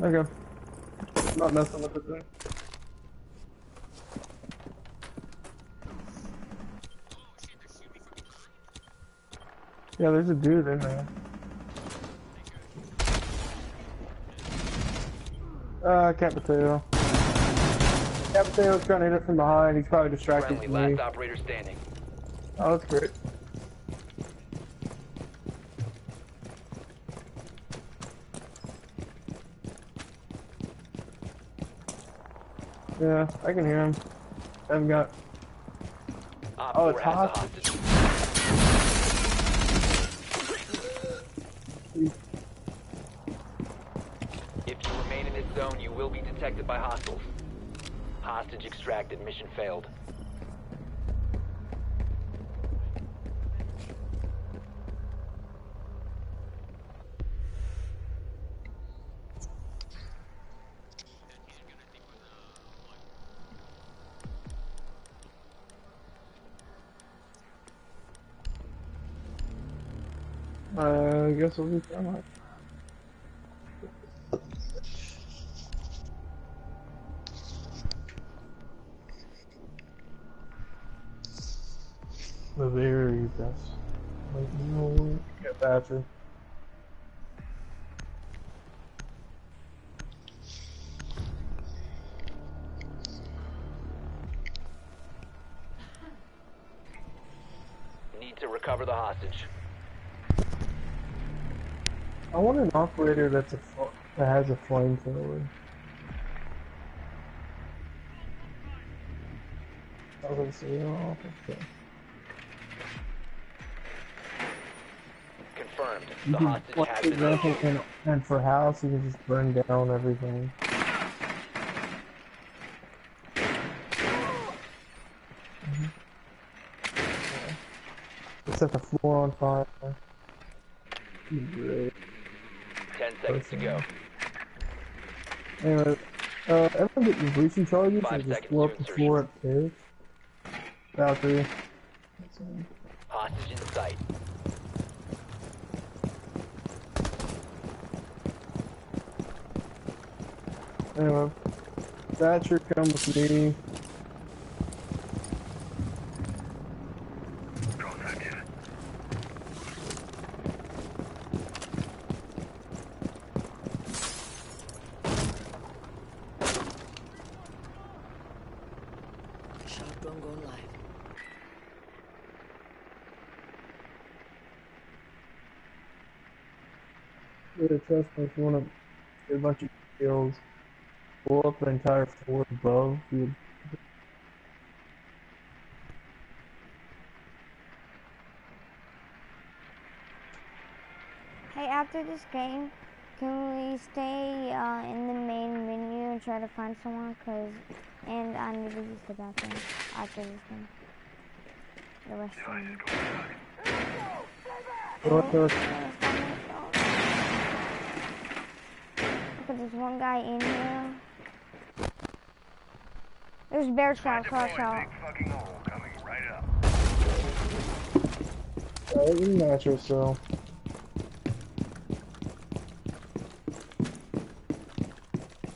Okay. Not messing with it then. Yeah, there's a dude in there. Uh, cat potato. Cat potato's trying to hit it from behind. He's probably distracted Friendly, from me. last operator standing. Oh, that's great. Yeah, I can hear him. I haven't got. Oh, it's has a hostage. hostage. If you remain in this zone, you will be detected by hostiles. Hostage extracted. Mission failed. I guess we'll be. The very best. Like, no, get Thatcher. Need to recover the hostage. I want an operator that's a that has a flamethrower. I was gonna say, oh, okay. Confirmed. You The can, hostage like, has been example, and, and for house, you can just burn down everything. Mhm. Yeah. Set the floor on fire. Great. Seconds to go. Anyway, uh, everyone get your breaching charges Five and just blow up the floor upstairs. Valkyrie. Hostage in sight. Anyway, Thatcher, come with me. Sharp drone going live. Yeah, trust me, if you want to get a bunch of kills, blow up the entire floor above, you Hey, after this game, can we stay uh, in the main menu and try to find someone? Cause, and I need to use the bathroom after this game. The rest of them. What the? Look at this one guy in here. There's bear trap, cross out. Uh, you match yourself.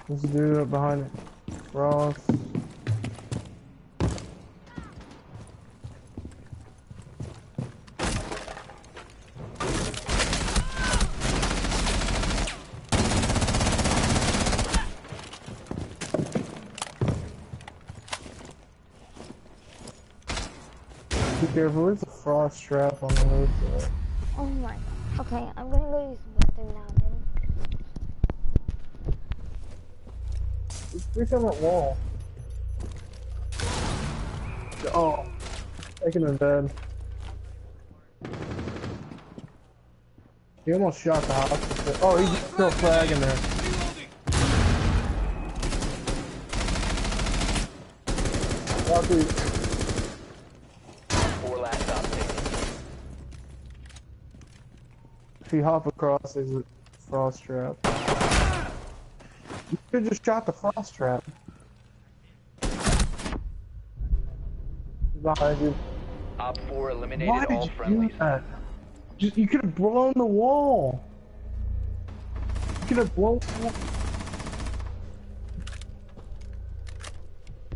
There's a dude up behind it. Ross. Careful, there's a frost trap on the roof. Oh my. Okay, I'm gonna go use the bathroom now. Then. Three on that wall. Oh, taking him dead. He almost shot the house. Oh, he's still flagging there. Valkyrie, Four If you hop across, there's a frost trap. You could just shot the frost trap. Behind you. Op 4 eliminated Why did all you friendlies. Do that? Just, you could have blown the wall. You could have blown the wall.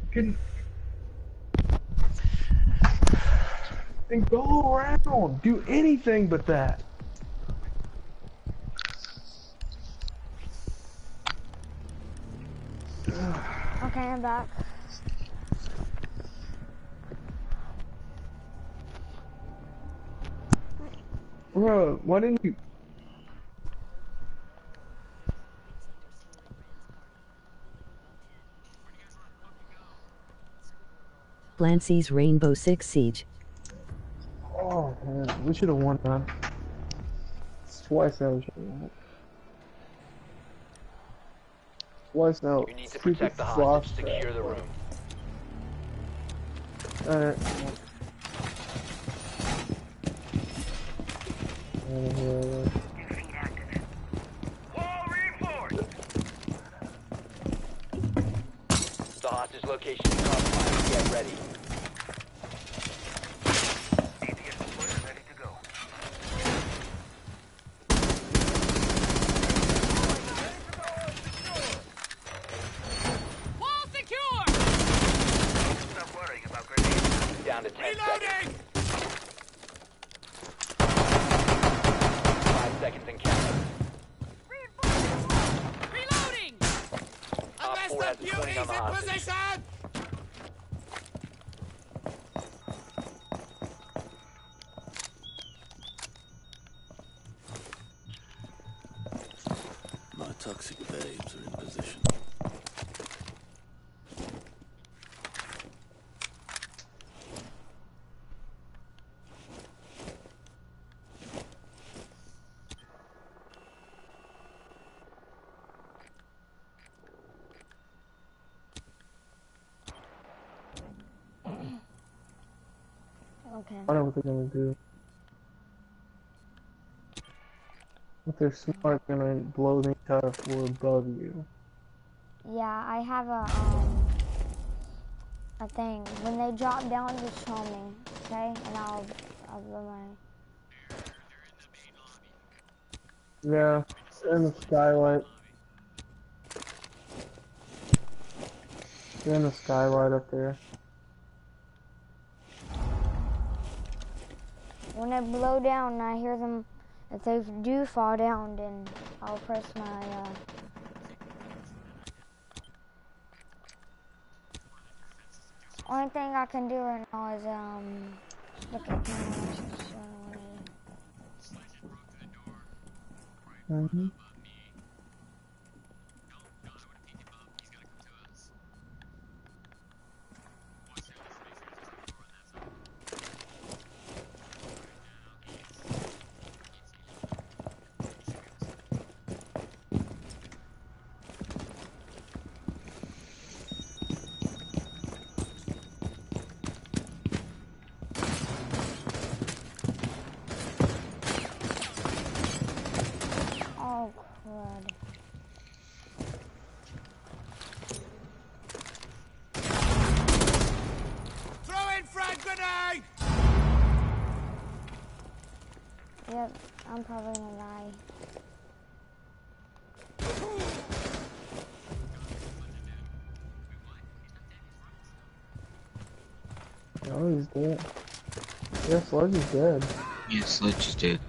You can... And go around. Do anything but that. I'm back. Bro, why didn't you? Clancy's Rainbow Six Siege. Oh man, we should have won that. It's twice now. We Twice now. You need to protect the hostage. Secure the room. Alright. Uh, The hostage location is compromised. Get ready. Wall secure! Down to 10 seconds. Reloading! 5 seconds and counting. Reloading! Op Unless 4 has the a 20 beauty's on the in hostage. position! My toxic babes are in position. Okay. I know what they're gonna do. If they're smart, they're gonna blow the entire floor above you. Yeah, I have a um a thing. When they drop down, just show me, okay? And I'll I'll blow my. Yeah, in the skylight. They're in the skylight up there. When I blow down I hear them, if they do fall down, then I'll press my uh. Only thing I can do right now is um look at cameras. Mm-hmm. Oh crud. Throw in frag grenade! Yep, I'm probably gonna die. Oh, he's dead. Yeah, Sledge is dead. Yeah, Sledge is dead.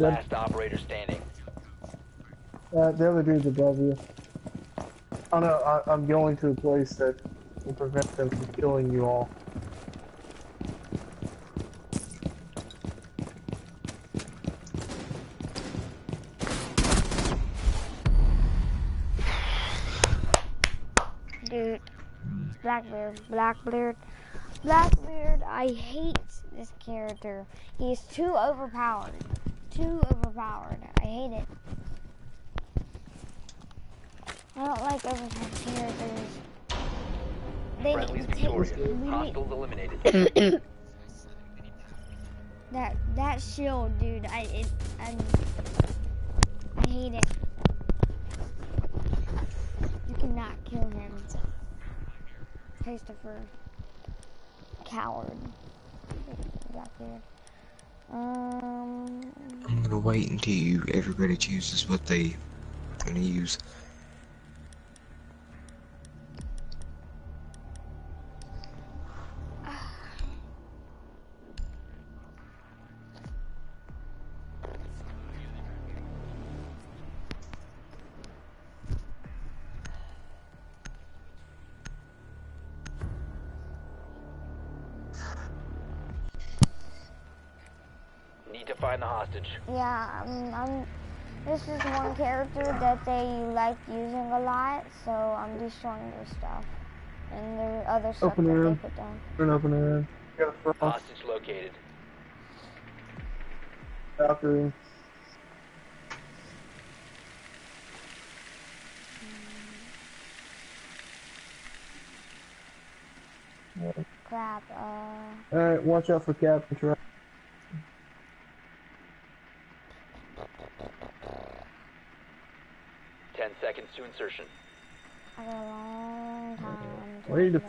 Dead? last operator standing. Uh, the other dude's above you. Oh no, I, I'm going to a place that will prevent them from killing you all. Dude, Blackbeard, Blackbeard, Blackbeard, I hate this character. He's too overpowered. Too overpowered. I hate it. I don't like overpowered characters. They Friendly's take- victorious. Hostiles eliminated. that that shield, dude. I it I, I hate it. You cannot kill him. Christopher. Coward. Got there. Um. I'm gonna wait until you, everybody chooses what they gonna use. Yeah, um, I'm. This is one character that they like using a lot, so I'm destroying their stuff and their other stuff Open that room. they put down. Turn open air. Got a Hostage located. Valkyrie. Crap. Uh. Alright, watch out for Kapkan Trap. Ten seconds to insertion. I got a long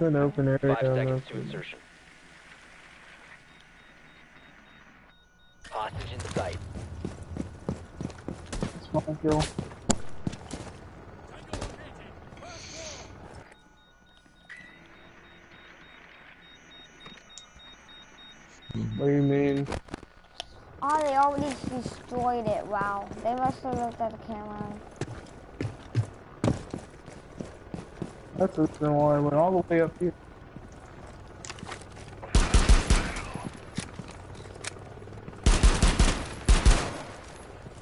time. to Way to get defend there. open area. Five seconds to insertion. Hostage in sight. Small kill. What do you mean? Oh, they already destroyed it. Wow. They must have looked at the camera. That's the reason why I went all the way up here.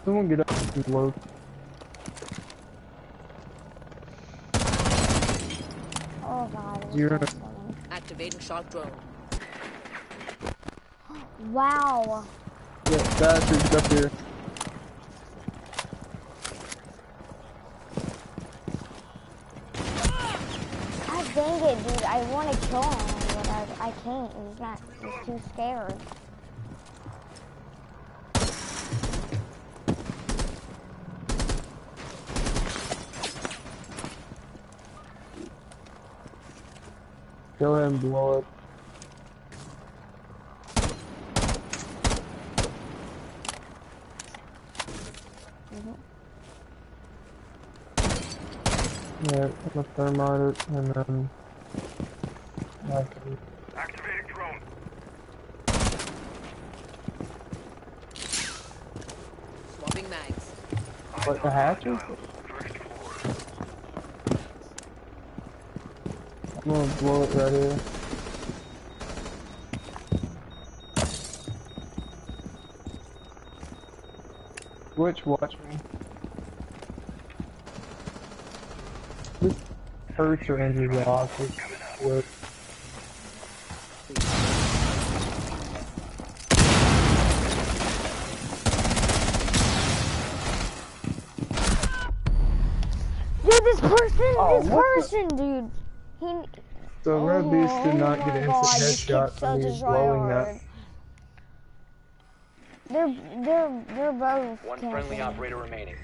Someone get up and load. Oh god. it was Zero. so. Activating shock drone. Wow. Yeah, bastards up here. God dang it, dude. I want to kill him, but I, I can't. He's not. He's too scared. Kill him, blow it. Mm-hmm. Yeah, I'm gonna thermite it and then. I drone. Swapping mags. What, the hatches? I'm gonna blow it right here. Twitch, watch me. This hurts your injured your office. With Dude, this person, Oh, this the- person, dude. He. so Red oh, Beast did not oh get an my God, instant headshot from me blowing that. They're they're they're both. One camping. friendly operator remaining.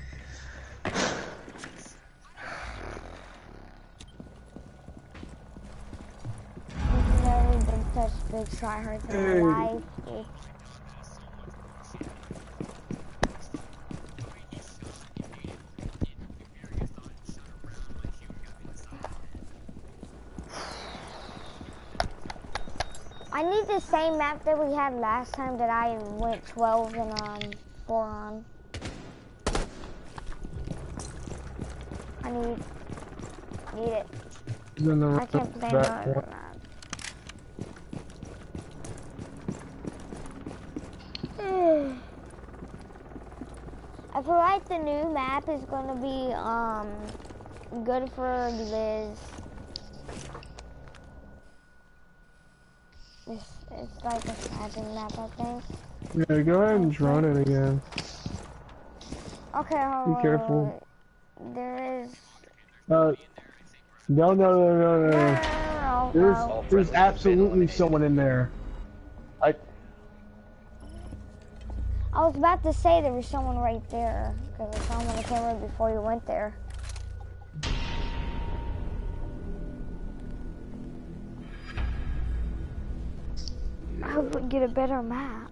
I've never been such a big tryhards in Hey. my life. I need the same map that we had last time that I went 12 and um 4 on. I need need it. He's in the I can't play no back other map. I feel like the new map is gonna be um good for Liz. It's, it's like a sniping map, I think. Yeah, go ahead and drone it again. Okay, hold Be on, careful. There is. Uh, no, no, no, no, no. No, no. no, no, There's, no. there's absolutely someone in there. I, I was about to say there was someone right there because I saw him on the camera before you went there. Hope we get a better map.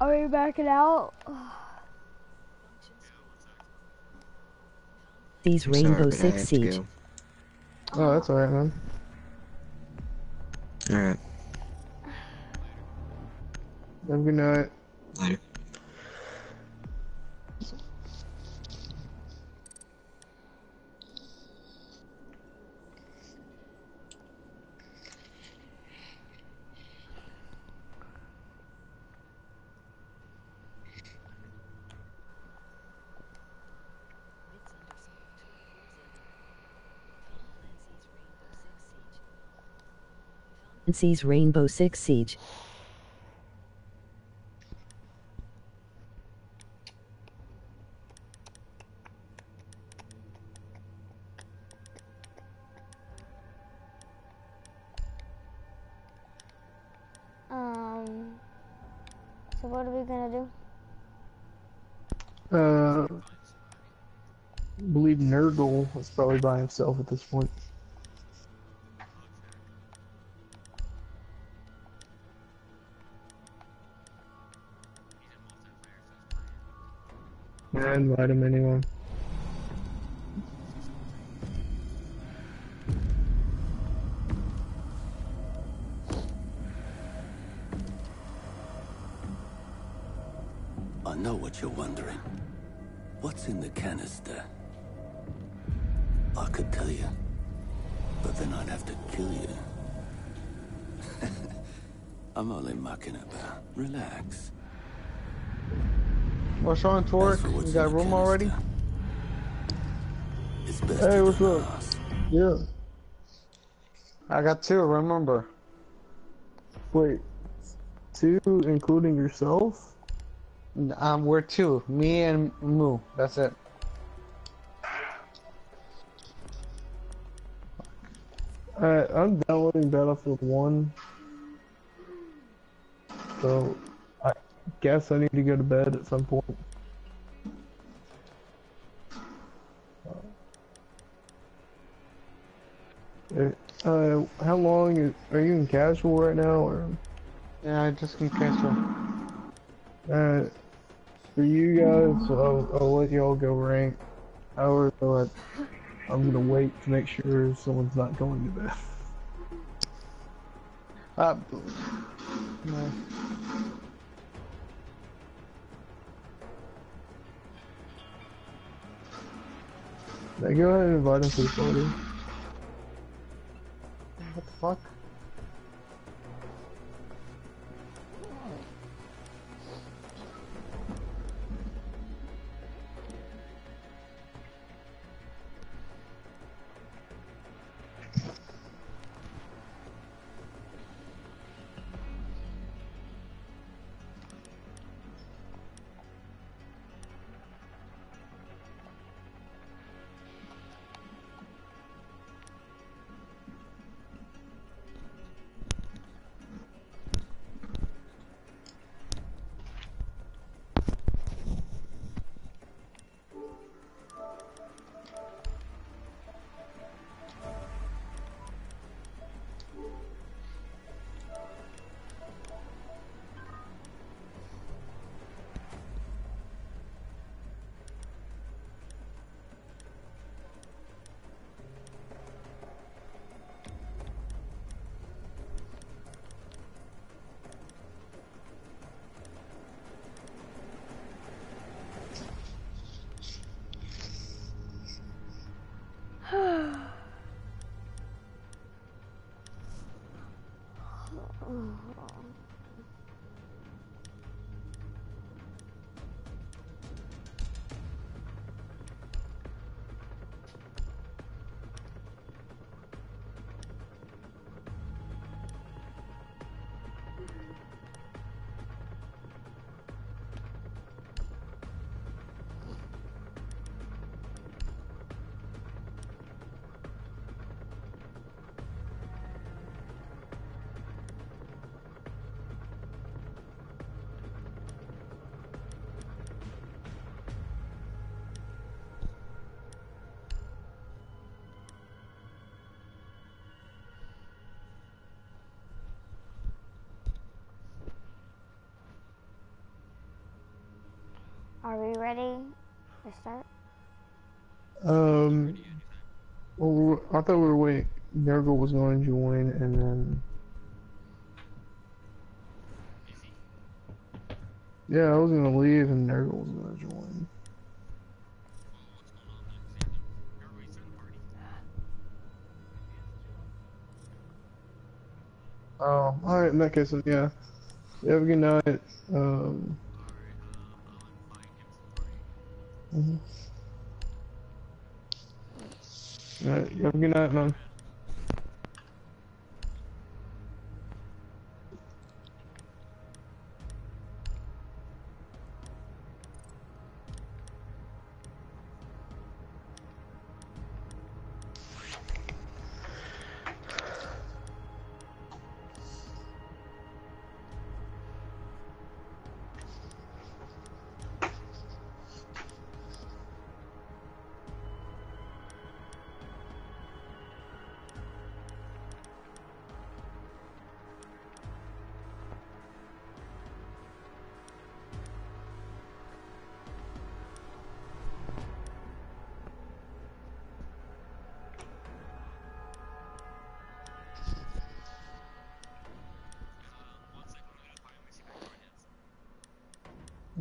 Are we backing out? These Sorry, Rainbow but I Six have Siege. Oh, that's alright, man. Alright, Have a good night. later. Clancy's Rainbow Six Siege. Um. So what are we gonna do? Uh, I believe Nurgle is probably by himself at this point. Yeah, invite him anyone. I know what you're wondering. What's in the canister? I could tell you, but then I'd have to kill you. I'm only mucking about. Relax. What's wrong, As Torque? You got a room already? canister, It's best Hey, what's up? Yeah. I got two, remember. Wait, two, including yourself? Um, we're two. Me and Moo. That's it. Alright, I'm downloading Battlefield 1. So, guess I need to go to bed at some point. Uh, uh, how long is, are you in casual right now, or, Yeah, I just can cancel. uh, for you guys, I'll, I'll let y'all go rank. However, I, I'm gonna wait to make sure someone's not going to bed. Uh, no. Ahead and invite him to the party. What the fuck? Are we ready to start? Um, well, I thought we were waiting. Nergal was going to join, and then. Yeah, I was gonna leave, and Nergal was gonna join. Oh, alright, in that case, yeah. You have a good night. Um. Mhm. Alright, you have a good night, man.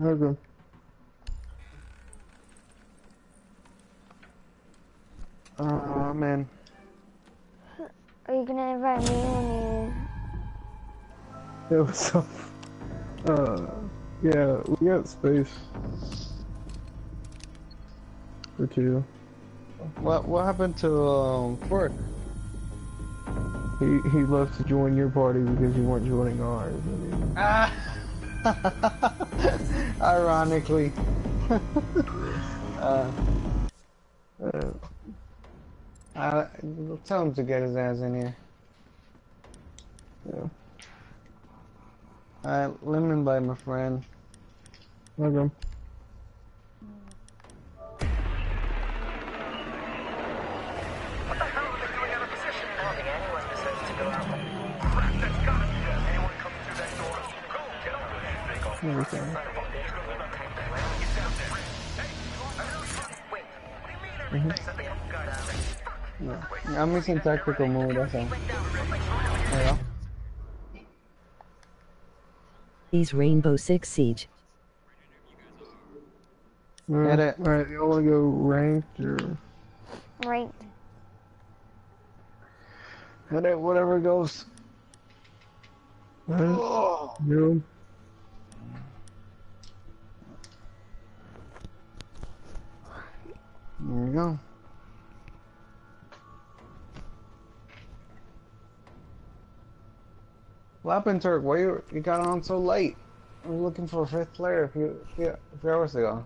Okay. Uh, man. Are you gonna invite me when Yeah, what's up? Uh, yeah, we got space. For two. What what happened to um Ford? He he left to join your party because you weren't joining ours. Ah. Ironically. uh, uh, uh, tell him to get his ass in here. yeah. Let me invite my friend. Okay. Everything. Yeah. I'm missing tactical move, that's all. Yeah. He's Rainbow Six Siege. Mm. Alright, it. alright, y'all wanna go ranked or you right? Alright, whatever goes. Alright. Yeah. There you go. Happened, Turk? Why you you got on so late? I was looking for a fifth player a few, a few hours ago.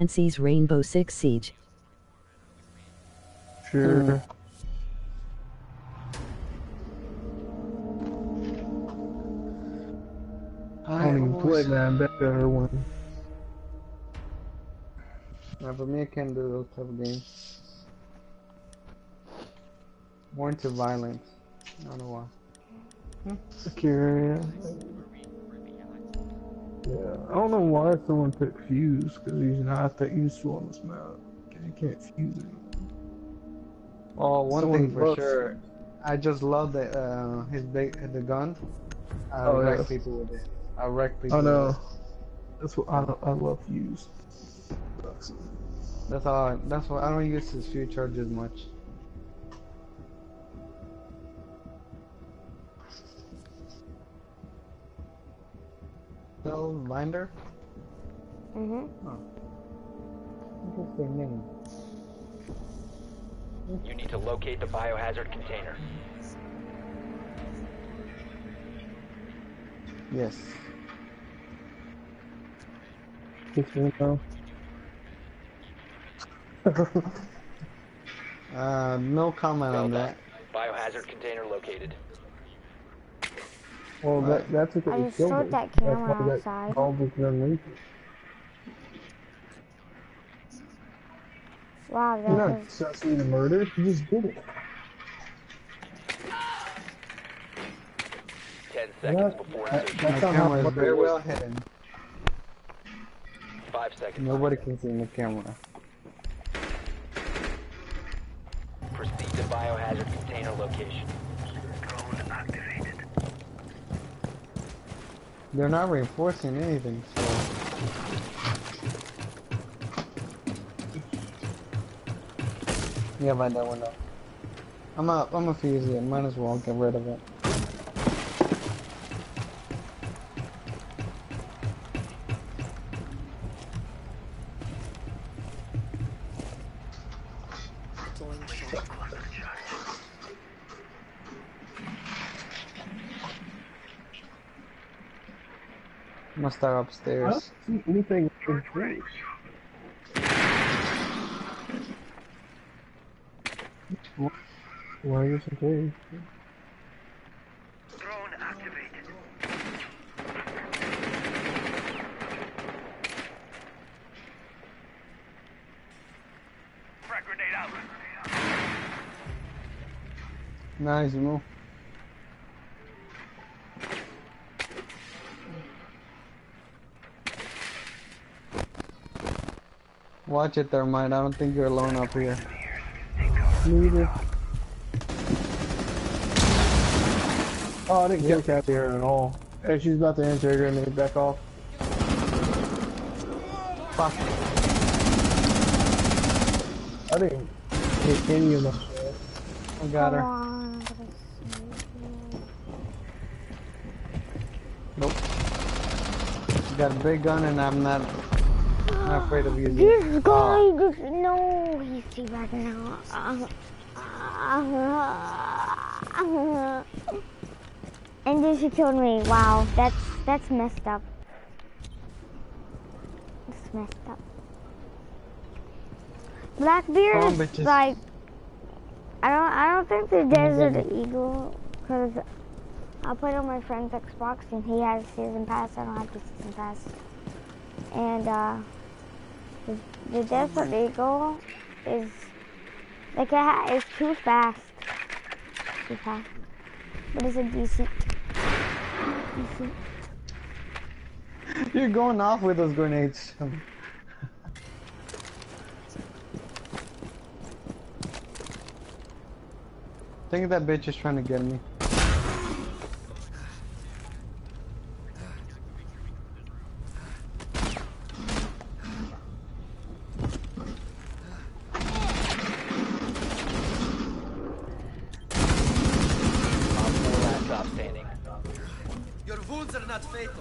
And sees Rainbow Six Siege. Sure. Hmm. I don't even play, man. Bet better one. Yeah, but me, I can't do those type of games. More into violence. I don't know why. Hmm. Secure, yeah. I don't know why someone picked Fuze, because he's not that useful on this map. You can't fuse him. Well, one Someone thing for sure, I just love the uh, his big the gun. I Oh, wreck yeah. people with it. I wreck people. I know. With That's what I, I love Fuze. That's all. That's why I don't use his few charges much. Spellbinder. Mhm. Interesting name. You need to locate the biohazard container. Yes. Just so you. Uh, no comment on that. Biohazard container located. Well, that, that's what I they just killed throwed him. that That's camera why that outside. bulb was underneath. Wow, that You're not was accessory to murder. You just did it. Ten seconds What? before That- insertion. My That's not camera is very well hidden. Five seconds. Nobody can see in the camera. Proceed to biohazard container location. They're not reinforcing anything, so. Yeah, by that window. I'm I'm a fuse it. Might as well get rid of it. I'm I upstairs. don't see anything in place. Why are you so crazy? Nice move. Watch it, Thermite. I don't think you're alone up here. Neither. Oh, I didn't kill Kathy here at all. Hey, she's about to enter her grenade back off. Fuck. I didn't hit any of them. I got her. on, I'm gonna sneak you. Nope. You got a big gun and I'm not, not afraid of using This guy just no, he's too bad now. And then she killed me. Wow, that's that's messed up. That's messed up. Blackbeard on, is like I don't I don't think the Desert Eagle because I played on my friend's Xbox and he has season pass. I don't have the season pass. And uh the, Desert Eagle is like it's too fast. Too fast. But it's a decent. Decent. You're going off with those grenades. I think that bitch is trying to get me. Op 4 last stop standing. Your wounds are not fatal.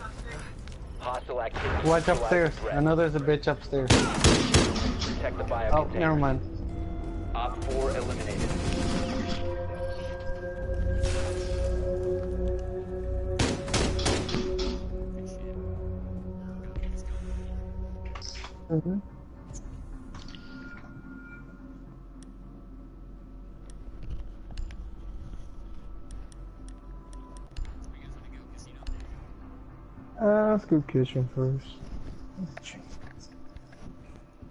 Hostile activity. Watch upstairs. I know there's a bitch upstairs. Protect the bio Oh, container. never mind. Op 4 eliminated. Mm-hmm. Let's go kitchen first.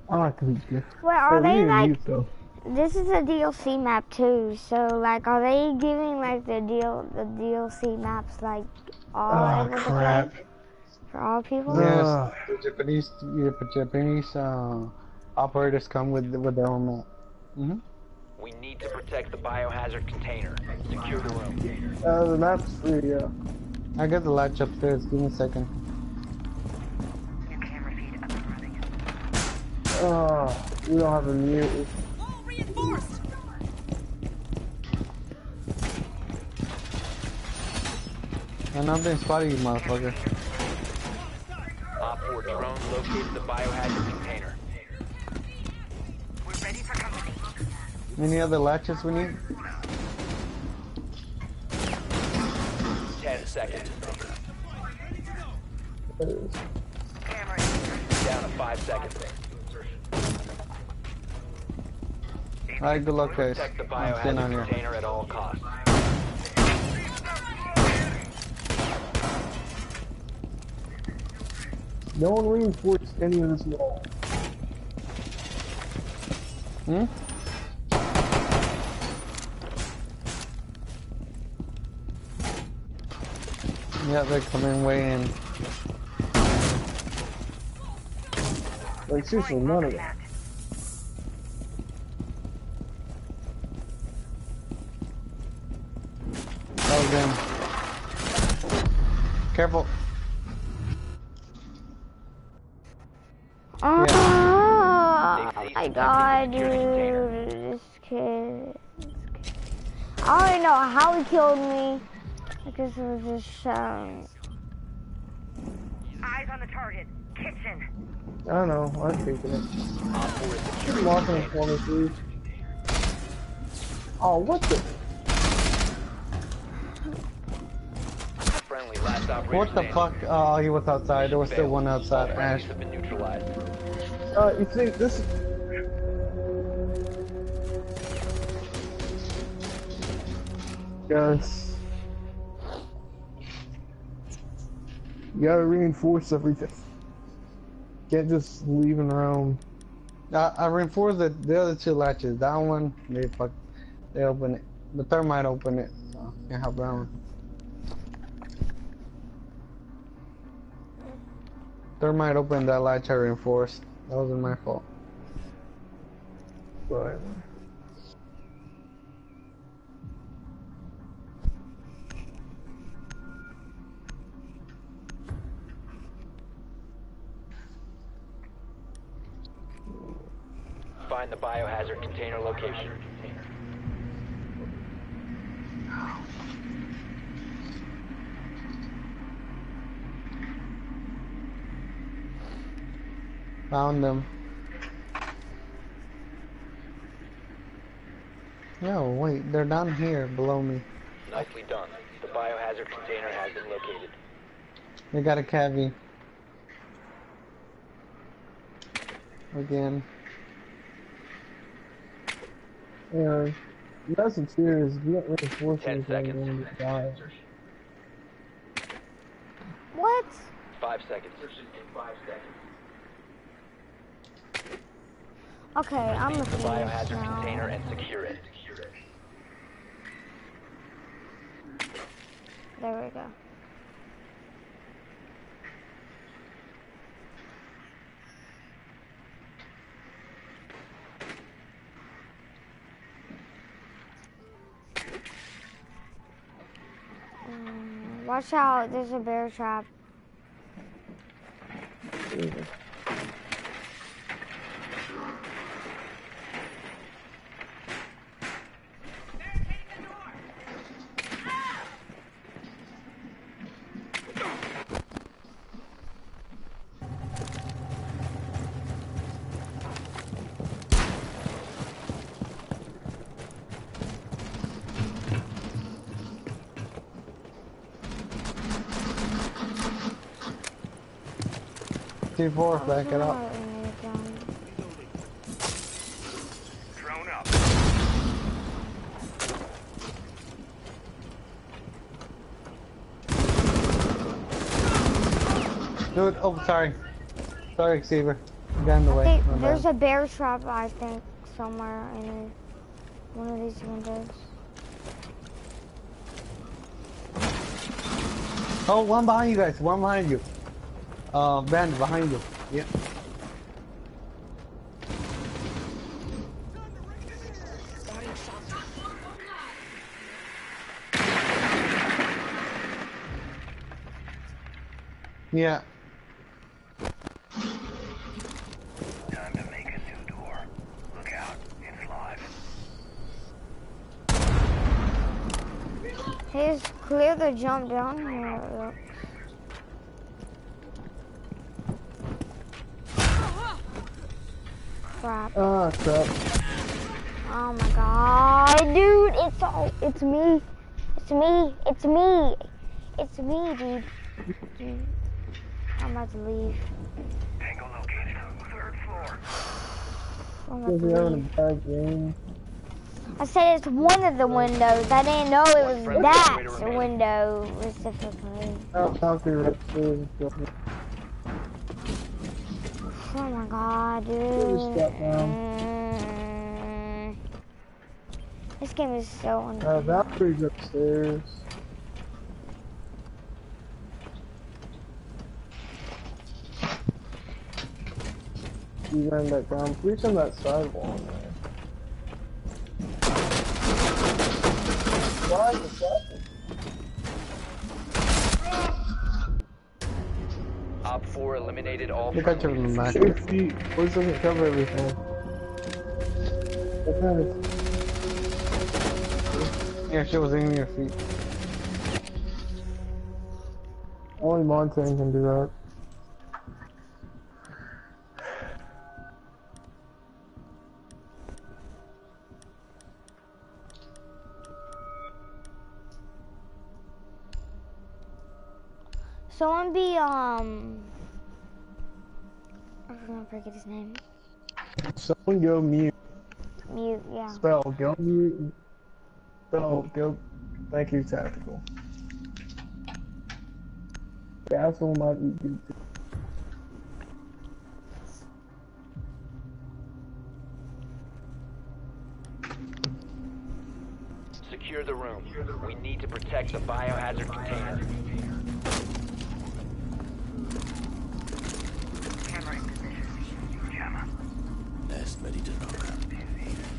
I like to be different. Wait, are Hey, they like mute, though. this is a DLC map too? So like, are they giving like the deal the DLC maps like all Oh, able to crap. play for all people? Yes, Ugh. the Japanese, yeah, but Japanese uh, operators come with with their own map. Mm-hmm. We need to protect the biohazard container. Secure the room. Uh, the map's free, yeah. I got the latch upstairs. Give me a second. Oh, we don't have a mute. And I've been spotting you, motherfucker. Op 4 drone located the biohazard container. We're ready for company. Any other latches we need? 10 seconds. Down to 5 seconds. Alright, good luck, guys. I'm staying on here. At all costs. No one reinforced any of this wall. Hmm? Yeah, they're coming way in. Like, seriously, none of it. Careful. Oh, They've my god, to secure the container. dude. This kid. this kid. I don't even know how he killed me. I guess it was just, um, Eyes on the target. Kitchen. I don't know. I'm taking it. Op 4 is Keep securing locking the it for me, please. Oh, what the? What the fuck? Oh, he was outside. There was still one outside. All Ash. have been neutralized. Uh, you see, this. Guys. You gotta reinforce everything. Can't just leave it around. I, I reinforced the, the other two latches. That one, they fuck, they open it. The third might open it. So can't help that one. Third might open that latch I reinforced. That wasn't my fault. But Find the biohazard container location. Found them. No, wait, they're down here below me. Nicely done. The biohazard container has been located. They got a cavi. Again. yeah, you got some serious. You got reinforce Ten seconds. you're die. what? Five seconds. Five seconds. Okay, I'm Seize a the finish biohazard now. container and secure it. There we go. Mm, Watch out, there's a bear trap. T4, back it up. Drone up. Dude, oh, sorry. Sorry, Xavier. Got in the way. think there's bad. a bear trap, I think, somewhere in one of these windows. Oh, one behind you guys. One behind you. Uh, band behind you. Yeah. Yeah. Time to make a new door. Look out. It's live. Hey, clear the jump down here. it looks. Crap. Ah, crap. Oh my god, dude, it's all, it's me. It's me. It's me. It's me, dude. Dude. I'm about to leave. Tango located. on Third floor. I'm Because about to you're having a leave. I said it's one of the windows. I didn't know it was that operator window specifically. I'll talk to you upstairs. Oh my god, dude. Just got down. Mm. This game is so Uh, annoying. Valkyrie's upstairs. You ran back down. Please on that sidewall. Why is the eliminated all Look at friendlies. your back. Six feet. Police doesn't cover everything. Okay. Yeah, she was in your feet. Only Montagne can do that. Someone be, um... I'm gonna forget his name. Someone go mute. Mute, yeah. Spell go mute. Spell go. Thank you, tactical. Castle might be good too. Secure the room. We need to protect the biohazard container. Camera in position. Jammer. Nest ready to knock. My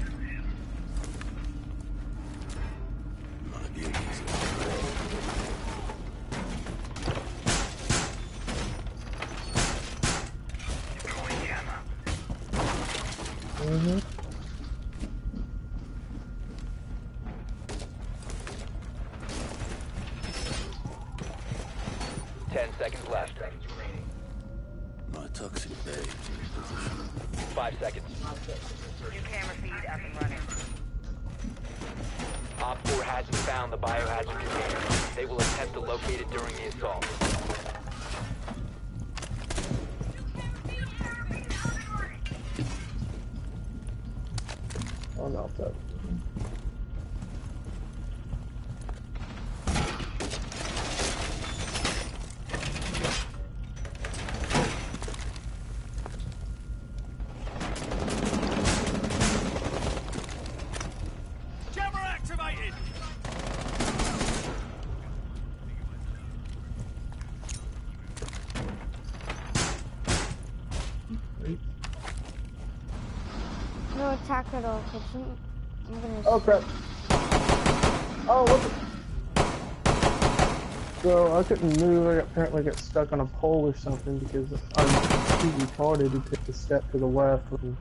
New camera feed up and running. Op 4 hasn't found the biohazard container. They will attempt to locate it during the assault. Oh no, that. I couldn't move. I apparently got stuck on a pole or something because I'm too retarded to take a step to the left when,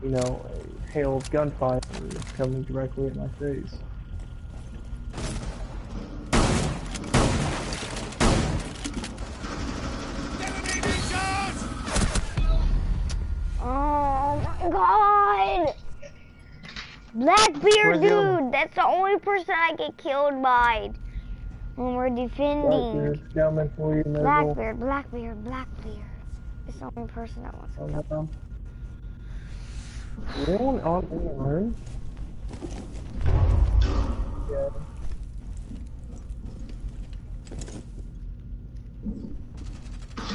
you know, a hail of gunfire is coming directly at my face. Oh my god! Blackbeard, Where's the other- dude! That's the only person I get killed by when we're defending. Blackbeard coming for you, Nigel. Blackbeard, Blackbeard, Blackbeard. It's the only person that wants to um, kill. no. Um, um. Is anyone on in the room? Yeah.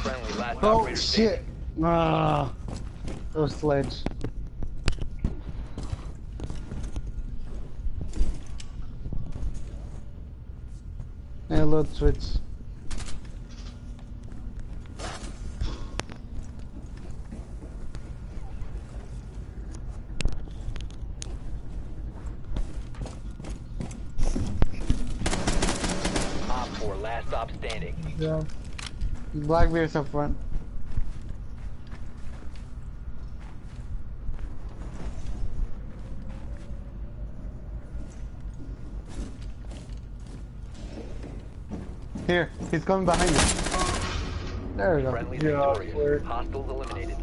Friendly last Oh operator shit! Ah, those sledge. Yeah, load switch. Op 4 last stop standing. Yeah. Blackbeard's up front. Here, he's coming behind you. There we go. Friendly Yeah, victorious. where- Hostiles eliminated.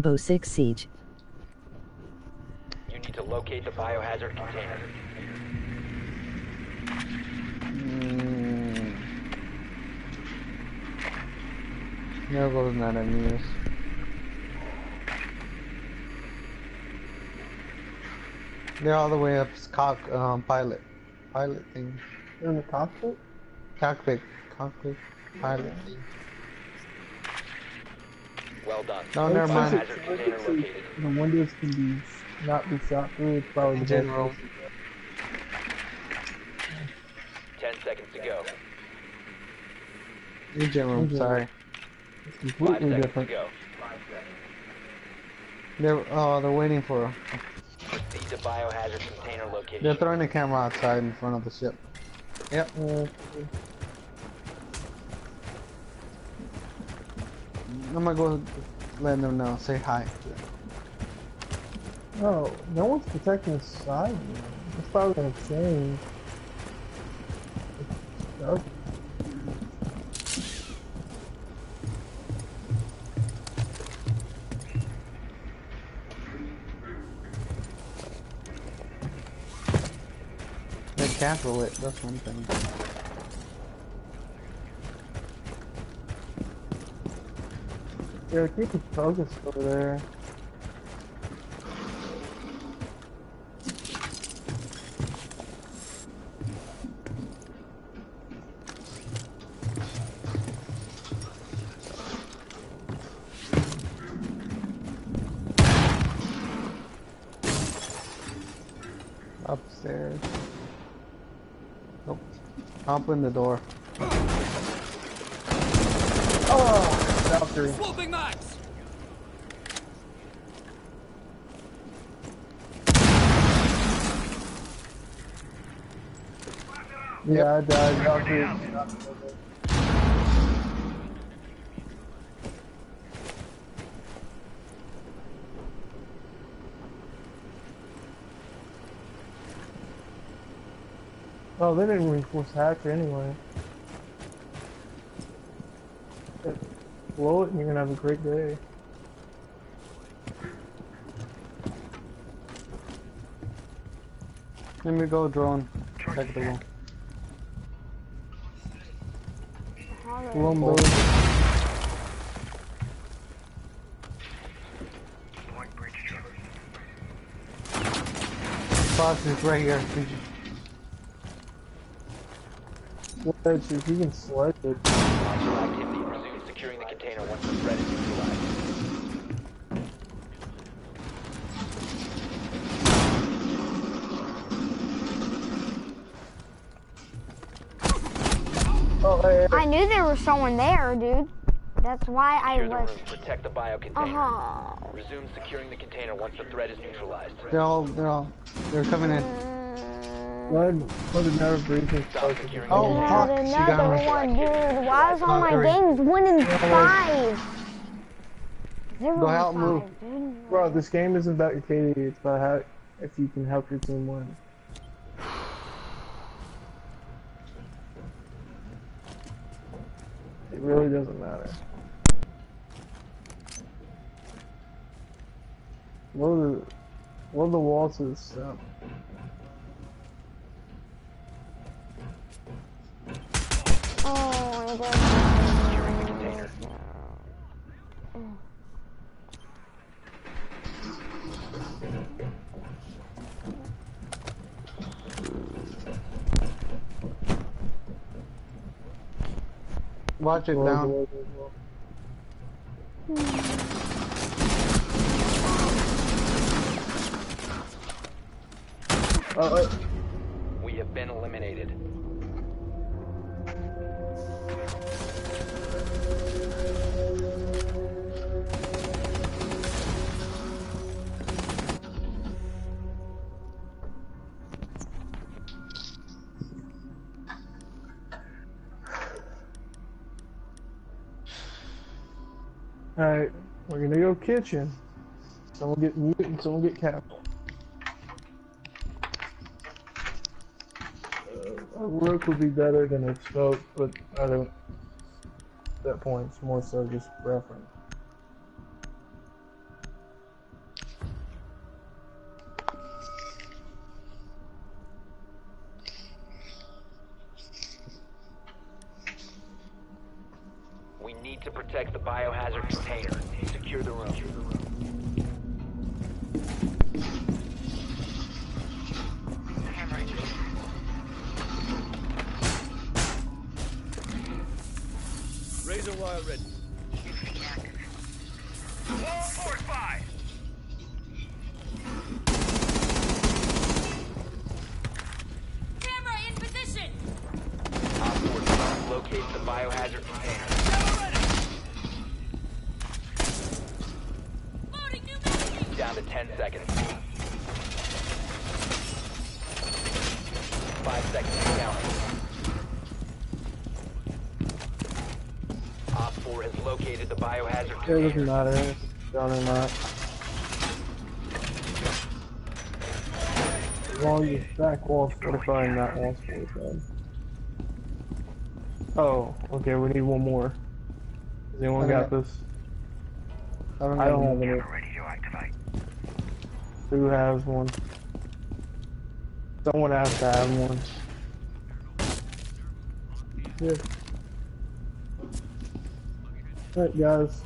Rainbow Six Siege. You need to locate the biohazard container. Mm. There goes not a news. They're all the way up cock um pilot. Pilot thing. In the cockpit? Cockpit. Cockpit pilot thing. Well done. No, never mind. just- Biohazard container located. The windows can be not be shot through. It's probably the Engine best room. place to go. Ten seconds to go. General, room, Engine sorry. It's Five completely seconds to different. go. They're oh they're waiting for Proceed to biohazard container location. they're throwing the camera outside in front of the ship. Yep. Uh, I'm gonna go let them know. Say hi. no, no one's protecting the side. man. It's probably gonna change. They cancel it. That's one thing. Yeah, keep it focus over there. Upstairs. Nope. Open the door. Oh, Valkyrie. Swapping max! Yeah, I died. Valkyrie. Oh, they didn't reinforce Hacker anyway. Blow it and you're gonna have a great day. Let me go drone. Check the room. Lumbo. Point. Boss is right here. Did you- Sledge, if you can sledge it. Hostile activity. Resume securing the container once the threat is neutralized. Oh, hey, hey. I knew there was someone there, dude. That's why I Secure the was. room. Protect the bio Uh container. huh. Resume securing the container once the threat is neutralized. They're all, they're all, they're coming in. Let, let it never breathe and Stop focus. securing Oh, fuck, she got another one, dude. Why is all my Valkyrie. games winning five? Zero Go help five, move. dude. Bro, this game isn't about your KD, it's about how if you can help your team win. It really doesn't matter. Blow the, blow the wall to the step. Oh my god. Securing the container. Oh. Watch it Blow down. wall to the wall. Oh. Uh, uh. We have been eliminated. Alright, we're gonna go kitchen. Someone get mute someone get Kapkan. A rook would be better than a smoke, but I don't. At that point, it's more so just preference. Razor wire ready. Wall fortified. Camera in position. Op 4 drone locates the biohazard container. Loading new magazine. Down to 10 seconds. 5 seconds to count. Op 4 has located the biohazard It doesn't matter if it's done or not. As long as back wall's fortified and that wall's fortified. Oh, okay, we need one more. Has anyone got this? I don't I don't have any. Ready to activate. Who has one? Someone has to have one. Yeah. Alright, guys.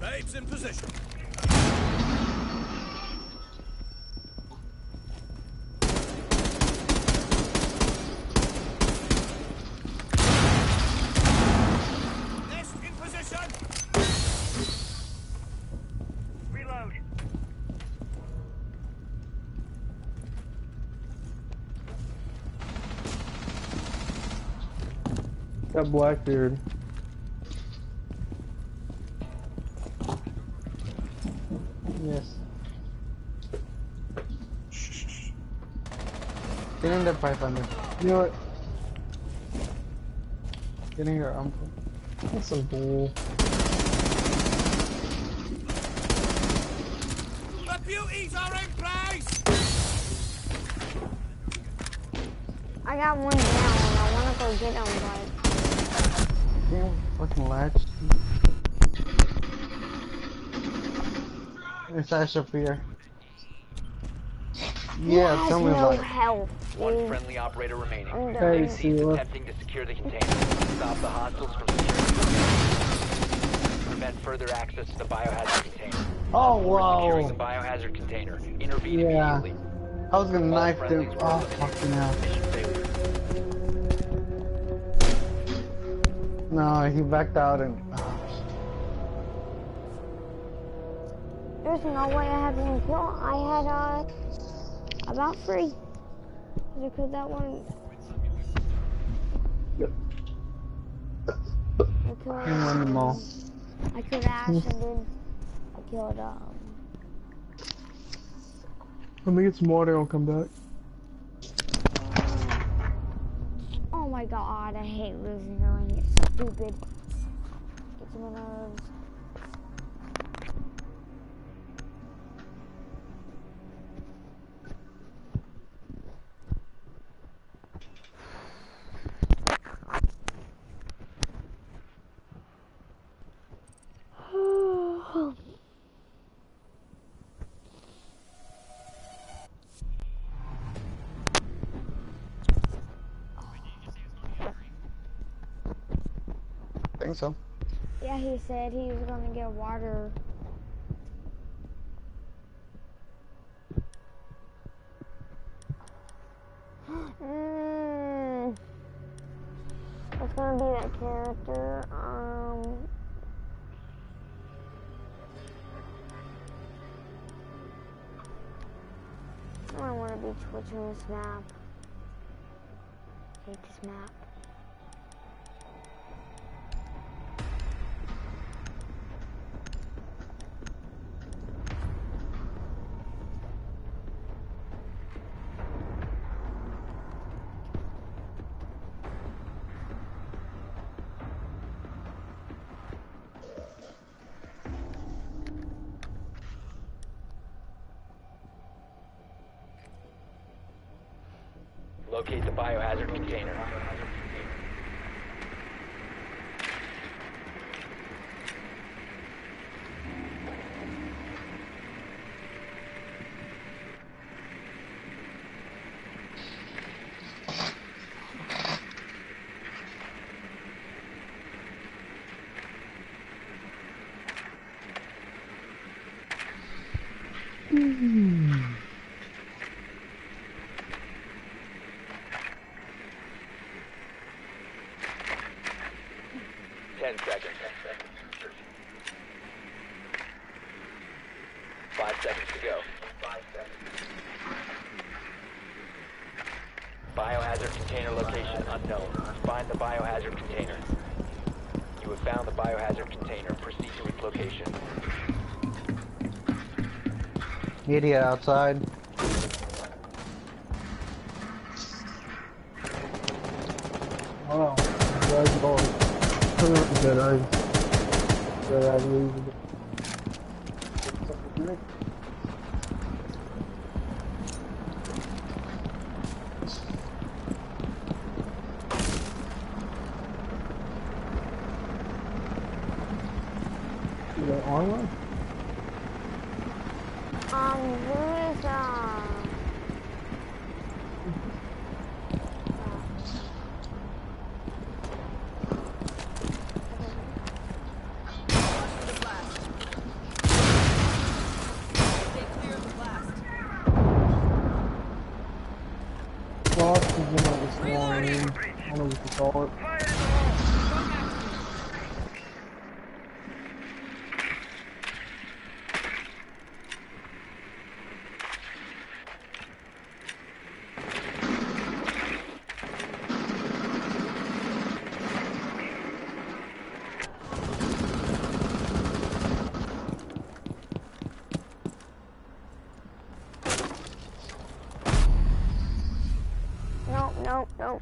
Babes in position. Nest in position. Reload. Got Blackbeard. Yes. Get in there, Python. You know what? Get in here, uncle. That's some bull. The beauties are in place. I got one down. I want to go get him, but Damn fucking latch. It's Asher here. he Yeah, has tell me no about it. health, One friendly operator remaining. I'm Hey, done. Attempting to secure the container. Stop the hostiles from securing the. Prevent further access to the biohazard container. Oh, Securing the biohazard container. Intervene Yeah. immediately. I was gonna All knife them. Oh, fucking hell. No, he backed out and. Oh, There's no way I had one kill. I had uh about three. Because that one. Yep. I killed, he won them all. I killed Ash and then I killed um. Let me get some water. I'll come back. Oh my god, I hate losing her ring. Stupid. Get on my nerves. think so. Yeah, he said he was gonna get water. mm. It's gonna be that character. Um. I don't want to be twitching this map. hate this map. 10 seconds. 5 seconds to go. Biohazard container location unknown. Find the biohazard container. You have found the biohazard container. Proceed to its location. Media outside.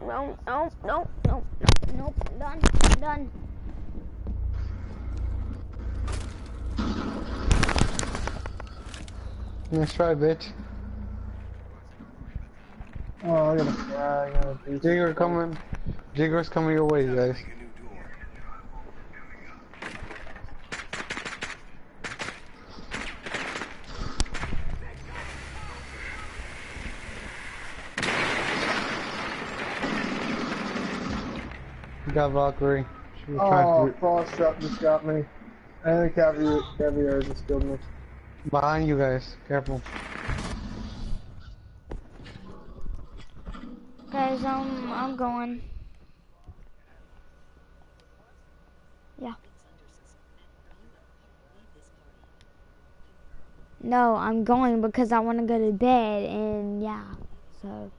no, no, no, no, no, no, nope, done, done. Nice try, bitch. Oh, I gotta, I gotta Jäger's coming. Jäger's coming your way, guys. Got Valkyrie. She was Oh, trying Frost shot just got me. And the Caveira, Caveira just killed me. behind you guys. Careful. Guys, um, I'm going. Yeah. No, I'm going because I want to go to bed, and yeah, so.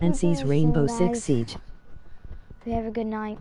And sees Rainbow Six. Siege. Hope you have a good night.